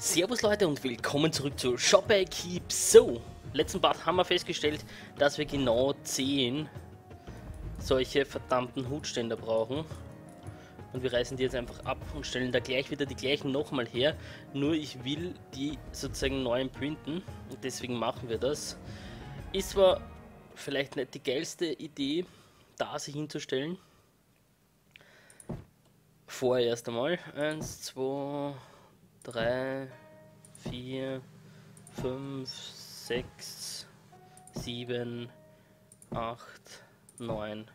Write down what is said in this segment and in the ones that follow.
Servus Leute und willkommen zurück zu Shop Keep. So, letzten Part haben wir festgestellt, dass wir genau 10 solche verdammten Hutständer brauchen. Und wir reißen die jetzt einfach ab und stellen da gleich wieder die gleichen nochmal her. Nur ich will die sozusagen neu printen und deswegen machen wir das. Ist zwar vielleicht nicht die geilste Idee, da sie hinzustellen. Vorerst einmal. Eins, zwei, drei, vier, fünf, sechs, sieben, acht, neun,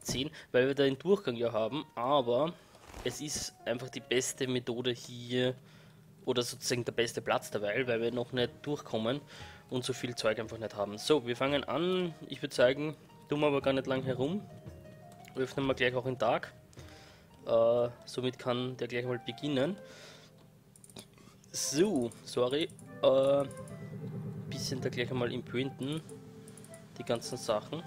zehn, weil wir da den Durchgang ja haben, aber es ist einfach die beste Methode hier oder sozusagen der beste Platz dabei, weil wir noch nicht durchkommen und so viel Zeug einfach nicht haben. So, wir fangen an. Ich würde sagen, tun wir aber gar nicht lang herum. Öffnen wir gleich auch den Tag. Äh, somit kann der gleich mal beginnen. So, sorry. Äh, bisschen da gleich einmal imprinten. Die ganzen Sachen.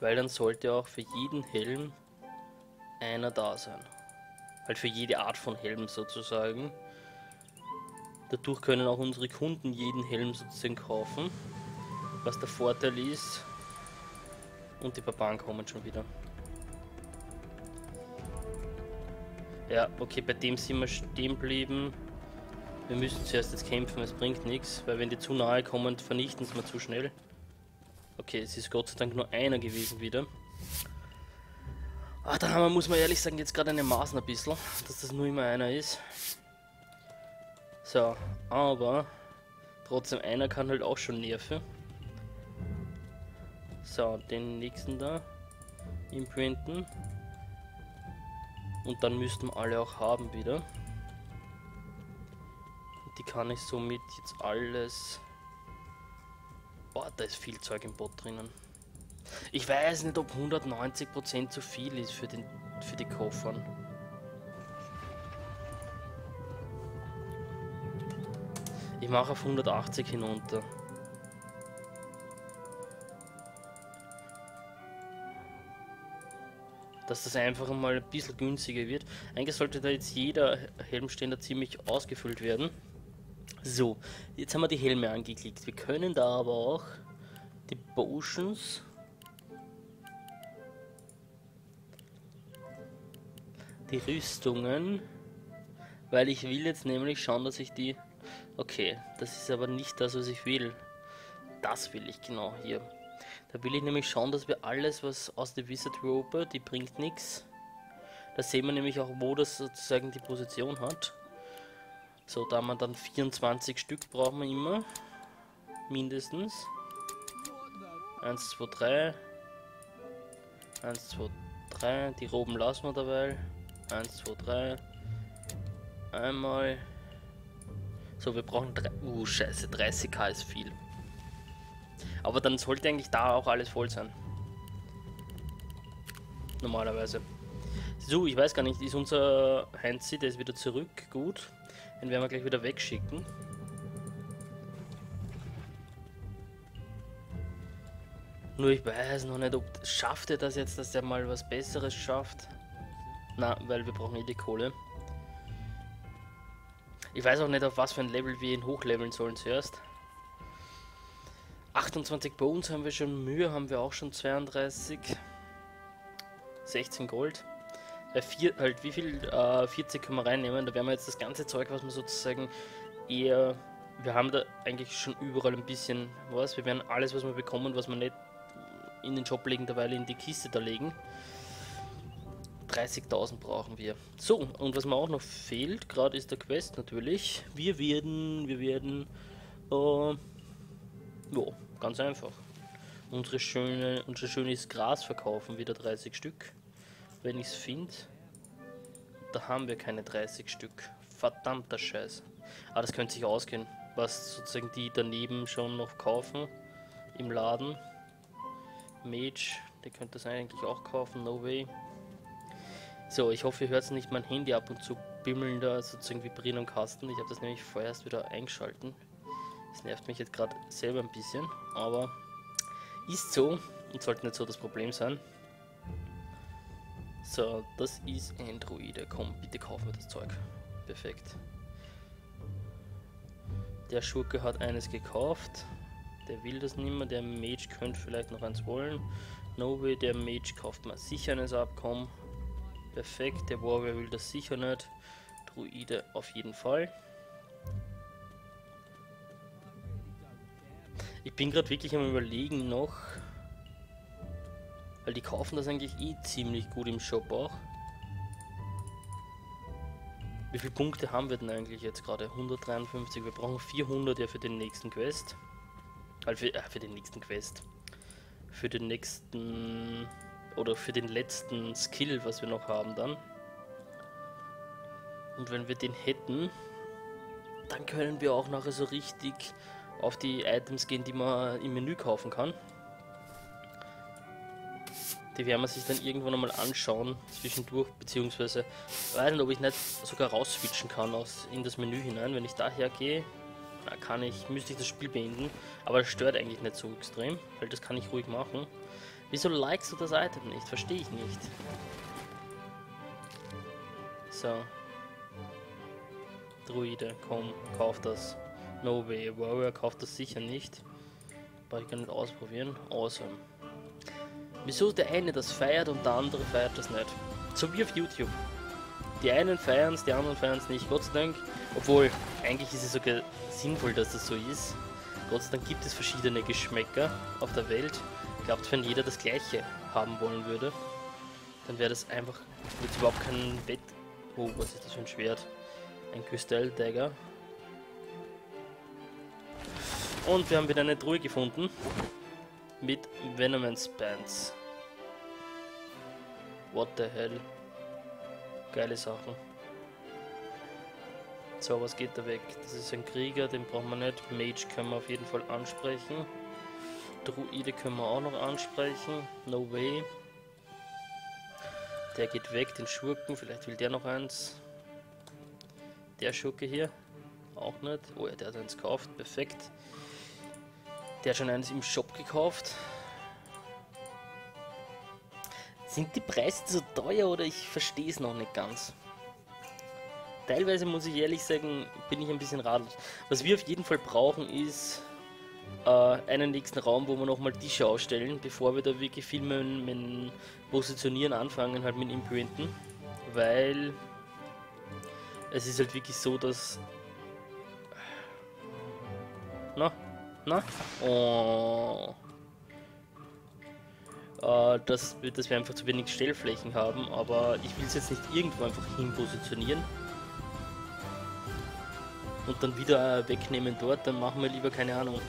Weil dann sollte auch für jeden Helm einer da sein. Halt für jede Art von Helm sozusagen. Dadurch können auch unsere Kunden jeden Helm sozusagen kaufen. Was der Vorteil ist. Und die Barbaren kommen schon wieder. Ja, okay, bei dem sind wir stehen geblieben. Wir müssen zuerst jetzt kämpfen, es bringt nichts, weil wenn die zu nahe kommen, vernichten sie mir zu schnell. Okay, es ist Gott sei Dank nur einer gewesen wieder. Ach, da haben wir, muss man ehrlich sagen, jetzt gerade eine Maßen ein bisschen, dass das nur immer einer ist. So, aber trotzdem einer kann halt auch schon nerven. So, den nächsten da imprinten. Und dann müssten alle auch haben wieder. Die kann ich somit jetzt alles... Boah, da ist viel Zeug im Bot drinnen. Ich weiß nicht, ob 190% zu viel ist für, den, für die Koffern. Ich mache auf 180 hinunter. Dass das einfach mal ein bisschen günstiger wird. Eigentlich sollte da jetzt jeder Helmständer ziemlich ausgefüllt werden. So, jetzt haben wir die Helme angeklickt. Wir können da aber auch die Potions die Rüstungen, weil ich will jetzt nämlich schauen, dass ich die... Okay, das ist aber nicht das, was ich will. Das will ich genau hier. Da will ich nämlich schauen, dass wir alles, was aus der Wizard Roper, die bringt nichts. Da sehen wir nämlich auch, wo das sozusagen die Position hat. So, da haben wir dann 24 Stück brauchen wir immer. Mindestens. 1, 2, 3. 1, 2, 3. Die Roben lassen wir dabei. 1, 2, 3. Einmal. So, wir brauchen 3. Uh, scheiße, 30k ist viel. Aber dann sollte eigentlich da auch alles voll sein. Normalerweise. So, ich weiß gar nicht, ist unser Heinzi, der ist wieder zurück, gut. Den werden wir gleich wieder wegschicken. Nur ich weiß noch nicht, ob schafft er das jetzt, dass er mal was Besseres schafft. Na, weil wir brauchen eh die Kohle. Ich weiß auch nicht, auf was für ein Level wir ihn hochleveln sollen zuerst. 28 Bones haben wir schon, Mühe haben wir auch schon 32. 16 Gold. Bei vier, halt, wie viel? Äh, 40 können wir reinnehmen. Da werden wir jetzt das ganze Zeug, was wir sozusagen eher. Wir haben da eigentlich schon überall ein bisschen was. Wir werden alles, was wir bekommen, was wir nicht in den Shop legen, derweil in die Kiste da legen. 30.000 brauchen wir. So, und was mir auch noch fehlt, gerade ist der Quest natürlich. Wir werden, wir werden, äh, jo, Ganz einfach. Unsere schöne, unser schönes Gras verkaufen, wieder 30 Stück. Wenn ich es finde. Da haben wir keine 30 Stück. Verdammter Scheiß. Aber das könnte sich ausgehen, was sozusagen die daneben schon noch kaufen im Laden. Mage, der könnte das eigentlich auch kaufen, no way. So, ich hoffe, ihr hört nicht mein Handy ab und zu bimmeln da sozusagen vibrieren am Kasten. Ich habe das nämlich vorerst wieder eingeschalten. Das nervt mich jetzt gerade selber ein bisschen, aber ist so und sollte nicht so das Problem sein. So, das ist Androide. Komm, bitte kauf mir das Zeug. Perfekt. Der Schurke hat eines gekauft. Der will das nicht mehr. Der Mage könnte vielleicht noch eins wollen. No way, der Mage kauft mal sicher eines ab. Komm. Perfekt, der Warrior will das sicher nicht. Druide auf jeden Fall. Ich bin gerade wirklich am überlegen noch, weil die kaufen das eigentlich eh ziemlich gut im Shop auch. Wie viele Punkte haben wir denn eigentlich jetzt gerade? 153. Wir brauchen 400 ja für den nächsten Quest. Also für, äh, für den nächsten Quest. Für den nächsten... Oder für den letzten Skill, was wir noch haben dann. Und wenn wir den hätten, dann können wir auch nachher so richtig auf die Items gehen, die man im Menü kaufen kann. Die werden wir sich dann irgendwann einmal anschauen, zwischendurch, beziehungsweise, weiß nicht, ob ich nicht sogar rausswitchen kann aus, in das Menü hinein. Wenn ich daher gehe, kann ich, müsste ich das Spiel beenden, aber das stört eigentlich nicht so extrem, weil das kann ich ruhig machen. Wieso likest du das Item nicht? Verstehe ich nicht. So. Druide, komm, kauf das. No way, Warrior kauft das sicher nicht. Brauche ich gar nicht ausprobieren. Awesome. Wieso der eine das feiert und der andere feiert das nicht? So wie auf YouTube. Die einen feiern es, die anderen feiern es nicht. Gott sei Dank, obwohl eigentlich ist es sogar sinnvoll, dass das so ist. Gott sei Dank gibt es verschiedene Geschmäcker auf der Welt. Glaubt, wenn jeder das gleiche haben wollen würde, dann wäre das einfach jetzt überhaupt kein Bett. Oh, was ist das für ein Schwert? Ein Crystal-Dagger. Und wir haben wieder eine Truhe gefunden mit Venomance Bands. What the hell? Geile Sachen. So, was geht da weg? Das ist ein Krieger, den brauchen wir nicht. Mage können wir auf jeden Fall ansprechen. Druide können wir auch noch ansprechen. No way. Der geht weg, den Schurken. Vielleicht will der noch eins. Der Schurke hier. Auch nicht. Oh ja, der hat eins gekauft. Perfekt. Der hat schon eines im Shop gekauft. Sind die Preise so teuer oder ich verstehe es noch nicht ganz? Teilweise muss ich ehrlich sagen, bin ich ein bisschen ratlos. Was wir auf jeden Fall brauchen ist äh, einen nächsten Raum, wo wir nochmal Tische ausstellen, bevor wir da wirklich viel mit, mit Positionieren anfangen, halt mit Imprinten. Weil es ist halt wirklich so, dass... Na, na? Oh. Äh, dass, dass wir einfach zu wenig Stellflächen haben, aber ich will es jetzt nicht irgendwo einfach hin positionieren. Und dann wieder äh, wegnehmen dort, dann machen wir lieber, keine Ahnung,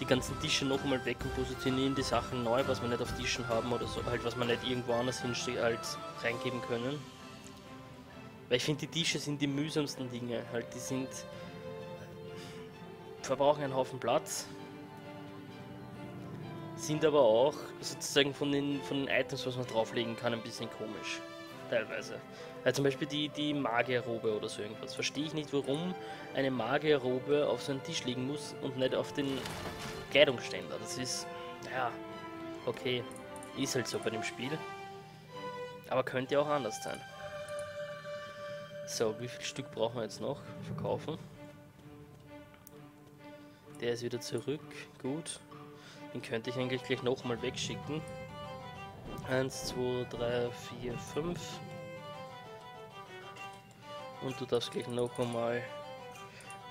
die ganzen Tische nochmal weg und positionieren die Sachen neu, was wir nicht auf Tischen haben oder so, halt was wir nicht irgendwo anders hinstehen, halt reingeben können. Weil ich finde, die Tische sind die mühsamsten Dinge, halt die sind verbrauchen einen Haufen Platz sind aber auch sozusagen von den, von den Items, was man drauflegen kann, ein bisschen komisch. Teilweise. Also zum Beispiel die, die Magierrobe oder so irgendwas. Verstehe ich nicht, warum eine Magierrobe auf so einen Tisch liegen muss und nicht auf den Kleidungsständer. Das ist, ja, okay. Ist halt so bei dem Spiel. Aber könnte auch anders sein. So, wie viel Stück brauchen wir jetzt noch? Verkaufen. Der ist wieder zurück. Gut. Den könnte ich eigentlich gleich nochmal wegschicken. 1, 2, 3, 4, 5. Und du darfst gleich noch einmal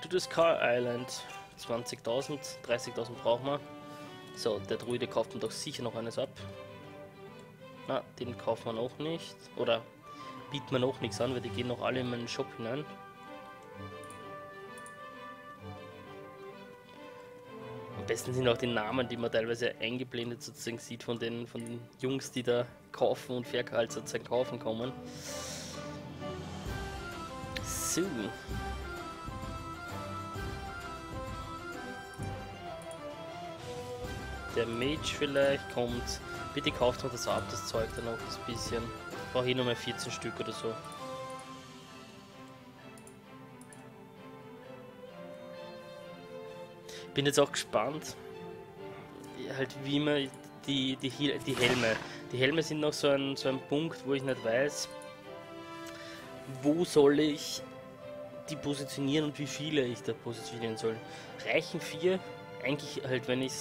to the Scar Island. 20.000, 30.000 brauchen wir. So, der Druide kauft mir doch sicher noch eines ab. Na, den kaufen wir noch nicht. Oder bieten wir noch nichts an, weil die gehen noch alle in meinen Shop hinein. Besten sind auch die Namen, die man teilweise eingeblendet sozusagen sieht von den, von den Jungs, die da kaufen und verkaufen, sozusagen kaufen kommen. So. Der Mage vielleicht kommt. Bitte kauft noch das ab, das Zeug dann noch ein bisschen. Ich brauche eh nur mal 14 Stück oder so. Bin jetzt auch gespannt, halt wie man die, die, die Helme, Die Helme sind noch so ein, so ein Punkt, wo ich nicht weiß, wo soll ich die positionieren und wie viele ich da positionieren soll. Reichen vier? Eigentlich halt, wenn ich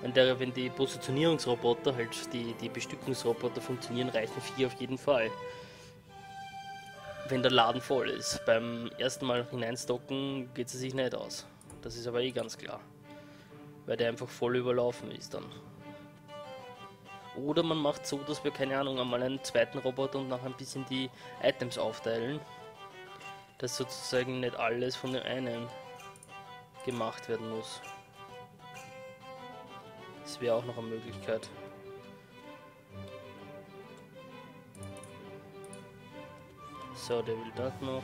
wenn, wenn die Positionierungsroboter, halt die, die Bestückungsroboter funktionieren, reichen vier auf jeden Fall. Wenn der Laden voll ist. Beim ersten Mal hineinstocken geht es sich nicht aus. Das ist aber eh ganz klar. Weil der einfach voll überlaufen ist dann. Oder man macht so, dass wir, keine Ahnung, einmal einen zweiten Roboter und noch ein bisschen die Items aufteilen. Dass sozusagen nicht alles von dem einen gemacht werden muss. Das wäre auch noch eine Möglichkeit. So, der will das noch.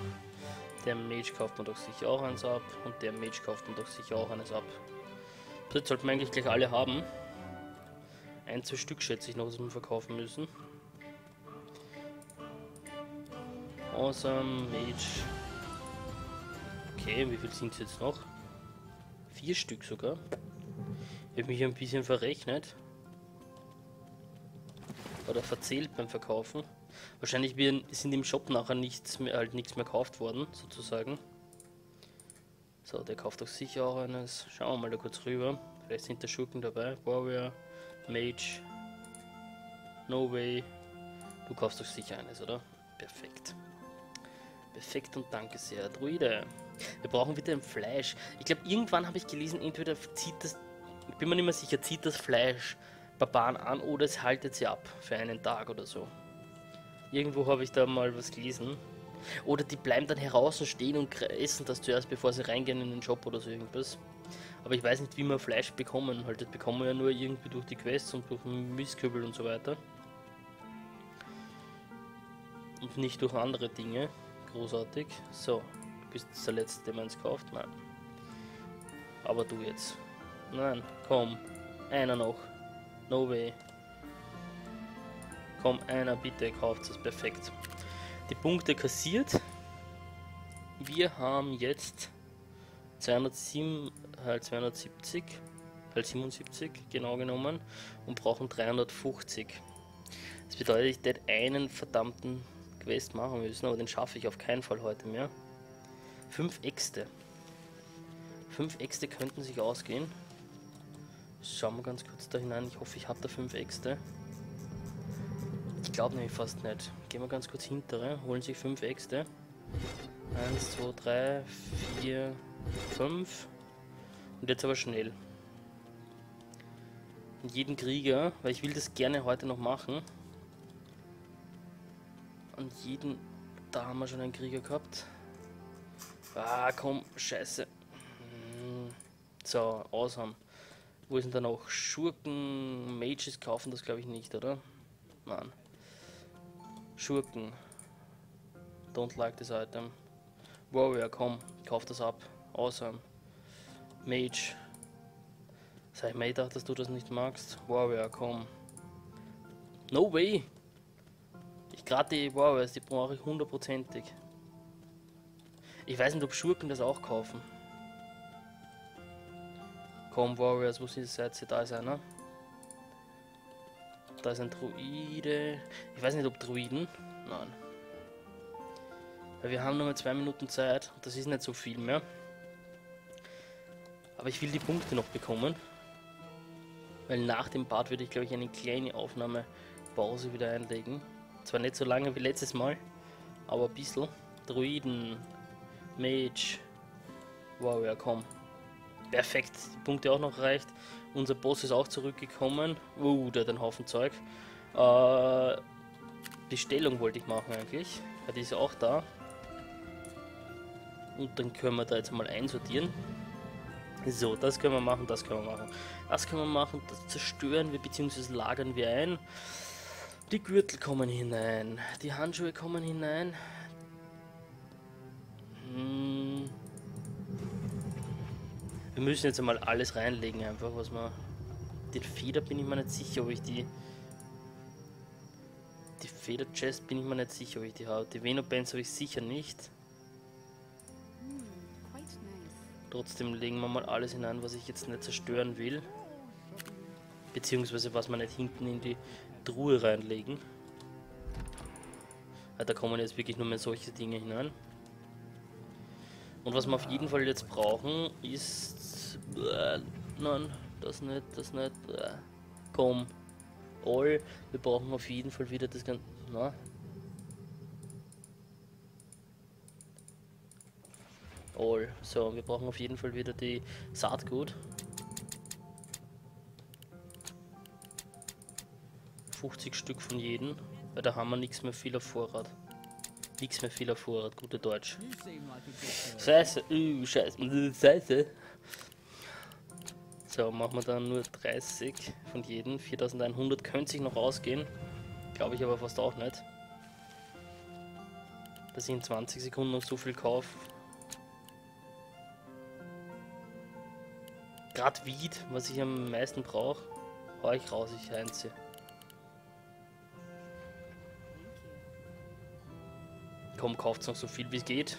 Der Mage kauft man doch sicher auch eins ab. Und der Mage kauft man doch sicher auch eines ab. Das sollten wir eigentlich gleich alle haben. Ein, zwei Stück schätze ich noch, dass wir verkaufen müssen. Awesome, Mage. Okay, wie viel sind es jetzt noch? Vier Stück sogar. Ich habe mich ein bisschen verrechnet. Oder verzählt beim Verkaufen. Wahrscheinlich sind im Shop nachher nichts mehr, halt nichts mehr gekauft worden, sozusagen. So, der kauft doch sicher auch eines. Schauen wir mal da kurz rüber. Vielleicht sind da Schurken dabei. Warrior, Mage. No way. Du kaufst doch sicher eines, oder? Perfekt. Perfekt und danke sehr. Druide. Wir brauchen wieder ein Fleisch. Ich glaube, irgendwann habe ich gelesen, entweder zieht das, ich bin mir nicht mehr sicher, zieht das Fleisch Barbaren an oder es haltet sie ab für einen Tag oder so. Irgendwo habe ich da mal was gelesen. Oder die bleiben dann heraus stehen und essen das zuerst, bevor sie reingehen in den Shop oder so irgendwas. Aber ich weiß nicht, wie wir Fleisch bekommen. Halt, das bekommen wir ja nur irgendwie durch die Quests und durch Mistkübel und so weiter. Und nicht durch andere Dinge. Großartig. So, du bist der Letzte, der meins kauft. Nein. Aber du jetzt. Nein, komm. Einer noch. No way. Komm, einer bitte, kauft es. Perfekt. Die Punkte kassiert. Wir haben jetzt 207, halt 270, halt 77 genau genommen und brauchen 350. Das bedeutet, ich werde einen verdammten Quest machen müssen, aber den schaffe ich auf keinen Fall heute mehr. Fünf Äxte. Fünf Äxte könnten sich ausgehen. Schauen wir ganz kurz da hinein. Ich hoffe, ich habe da fünf Äxte. Glaube nämlich fast nicht. Gehen wir ganz kurz hintere, holen sich fünf Äxte. Eins, zwei, drei, vier, fünf. Und jetzt aber schnell. Und jeden Krieger, weil ich will das gerne heute noch machen. Und jeden. Da haben wir schon einen Krieger gehabt. Ah, komm, scheiße. Hm. So, awesome. Wo ist denn da noch? Schurken, Mages kaufen das glaube ich nicht, oder? Nein. Schurken. Don't like this item. Warrior, komm, kauf das ab. Awesome. Mage. Ich mir gedacht, dass du das nicht magst. Warrior, komm. No way! Ich gerade die Warriors, die brauche ich hundertprozentig. Ich weiß nicht, ob Schurken das auch kaufen. Komm, Warriors, wo sind die jetzt? Da ist einer. Da ist ein Druide. Ich weiß nicht, ob Druiden. Nein. Weil wir haben nur mal zwei Minuten Zeit. Das ist nicht so viel mehr. Aber ich will die Punkte noch bekommen. Weil nach dem Part würde ich, glaube ich, eine kleine Aufnahmepause wieder einlegen. Zwar nicht so lange wie letztes Mal, aber ein bisschen. Druiden, Mage, Warrior, komm. Perfekt, die Punkte auch noch reicht. Unser Boss ist auch zurückgekommen. Uh, der hat einen Haufen Zeug. Äh, Bestellung wollte ich machen eigentlich. Ja, die ist auch da. Und dann können wir da jetzt mal einsortieren. So, das können wir machen, das können wir machen. Das können wir machen, das zerstören wir bzw. lagern wir ein. Die Gürtel kommen hinein, die Handschuhe kommen hinein. Wir müssen jetzt einmal alles reinlegen, einfach was man. Den Feder bin ich mir nicht sicher, ob ich die. Die Feder Chest bin ich mir nicht sicher, ob ich die habe. Die Venobands habe ich sicher nicht. Trotzdem legen wir mal alles hinein, was ich jetzt nicht zerstören will. Beziehungsweise was man nicht hinten in die Truhe reinlegen. Ja, da kommen jetzt wirklich nur mehr solche Dinge hinein. Und was wir auf jeden Fall jetzt brauchen, ist... Äh, nein, das nicht, das nicht. Äh, komm. All. Wir brauchen auf jeden Fall wieder das ganze... Na? All. So, wir brauchen auf jeden Fall wieder die Saatgut. 50 Stück von jedem, weil da haben wir nichts mehr viel auf Vorrat. Nichts mehr viel Vorrat, gute Deutsch. Scheiße, uh, scheiße, scheiße. So, machen wir dann nur 30 von jedem. 4100 könnte sich noch ausgehen. Glaube ich aber fast auch nicht. Dass ich in 20 Sekunden noch so viel kaufe. Gerade Weed, was ich am meisten brauche, hau ich raus, ich einziehe. Komm, kauft noch so viel wie es geht.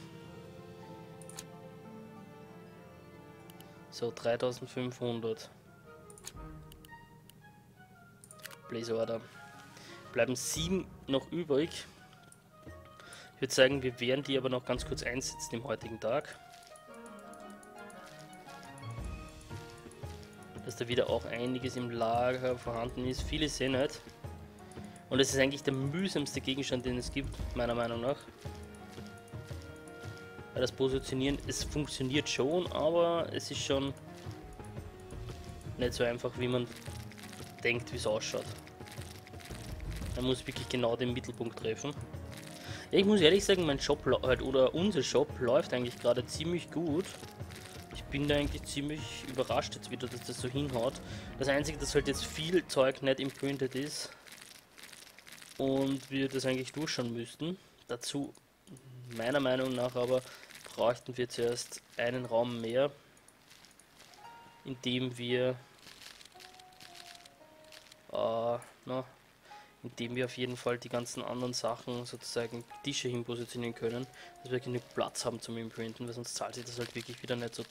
So, 3500. Blaze Order. Bleiben sieben noch übrig. Ich würde sagen, wir werden die aber noch ganz kurz einsetzen im heutigen Tag. Dass da wieder auch einiges im Lager vorhanden ist. Viele sehen nicht. Und es ist eigentlich der mühsamste Gegenstand, den es gibt, meiner Meinung nach. Weil das Positionieren, es funktioniert schon, aber es ist schon nicht so einfach, wie man denkt, wie es ausschaut. Man muss wirklich genau den Mittelpunkt treffen. Ich muss ehrlich sagen, mein Shop halt, oder unser Shop läuft eigentlich gerade ziemlich gut. Ich bin da eigentlich ziemlich überrascht jetzt wieder, dass das so hinhaut. Das Einzige, dass halt jetzt viel Zeug nicht imprinted ist, und wir das eigentlich durchschauen müssten. Dazu, meiner Meinung nach aber, bräuchten wir zuerst einen Raum mehr, in dem wir äh, na, indem wir auf jeden Fall die ganzen anderen Sachen sozusagen Tische hin positionieren können, dass wir genug Platz haben zum Imprinten, weil sonst zahlt sich das halt wirklich wieder nicht so,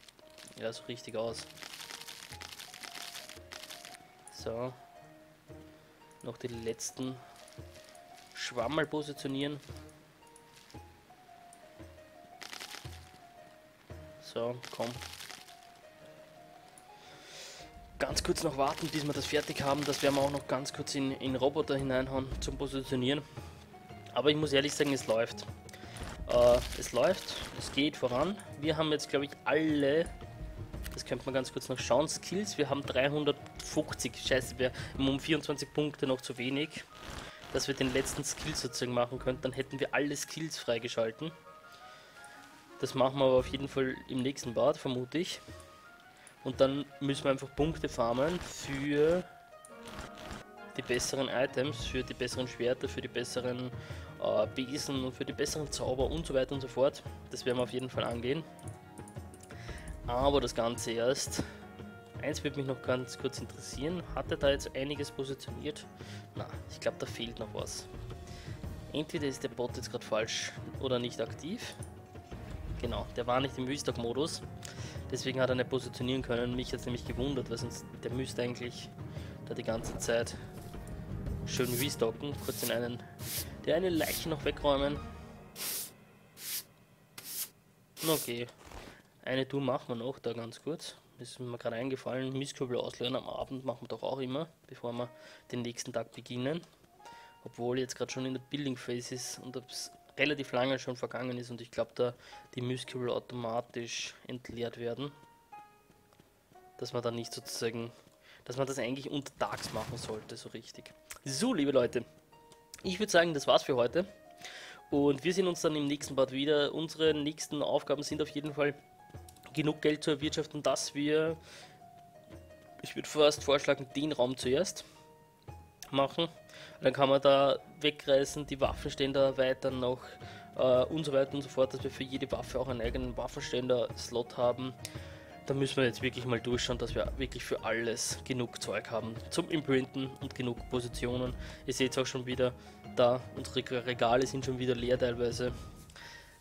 ja, so richtig aus. So. Noch die letzten Schwamm mal positionieren. So, komm. Ganz kurz noch warten, bis wir das fertig haben. Das werden wir auch noch ganz kurz in, in Roboter hineinhauen zum Positionieren. Aber ich muss ehrlich sagen, es läuft. Äh, es läuft, es geht voran. Wir haben jetzt, glaube ich, alle, das könnte man ganz kurz noch schauen, Skills. Wir haben 350, scheiße, wir haben um 24 Punkte noch zu wenig dass wir den letzten Skill sozusagen machen könnten, dann hätten wir alle Skills freigeschalten. Das machen wir aber auf jeden Fall im nächsten Bad, vermute ich. Und dann müssen wir einfach Punkte farmen für die besseren Items, für die besseren Schwerter, für die besseren äh, Besen und für die besseren Zauber und so weiter und so fort. Das werden wir auf jeden Fall angehen. Aber das Ganze erst Eins würde mich noch ganz kurz interessieren. Hat er da jetzt einiges positioniert? Na, ich glaube, da fehlt noch was. Entweder ist der Bot jetzt gerade falsch oder nicht aktiv. Genau, der war nicht im Restock-Modus. Deswegen hat er nicht positionieren können. Mich hat nämlich gewundert, weil sonst der müsste eigentlich da die ganze Zeit schön restocken. Kurz in einen, der eine Leiche noch wegräumen. Okay, eine Tour machen wir noch da ganz kurz das ist mir gerade eingefallen, Mistkübel ausleeren am Abend machen wir doch auch immer, bevor wir den nächsten Tag beginnen. Obwohl jetzt gerade schon in der Building Phase ist und es relativ lange schon vergangen ist und ich glaube, da die Mistkübel automatisch entleert werden. Dass man dann nicht sozusagen, dass man das eigentlich untertags machen sollte, so richtig. So, liebe Leute, ich würde sagen, das war's für heute. Und wir sehen uns dann im nächsten Part wieder. Unsere nächsten Aufgaben sind auf jeden Fall genug Geld zu erwirtschaften, dass wir, ich würde fast vorschlagen, den Raum zuerst machen. Dann kann man da wegreißen, die Waffenständer erweitern noch äh, und so weiter und so fort, dass wir für jede Waffe auch einen eigenen Waffenständer-Slot haben. Da müssen wir jetzt wirklich mal durchschauen, dass wir wirklich für alles genug Zeug haben zum Imprinten und genug Positionen. Ihr seht es auch schon wieder, da unsere Regale sind schon wieder leer teilweise,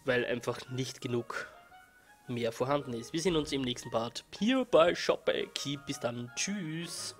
weil einfach nicht genug mehr vorhanden ist. Wir sehen uns im nächsten Part. Hier bei Shopback. Bis dann. Tschüss.